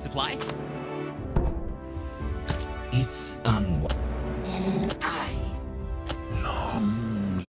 supplies? It's unwise.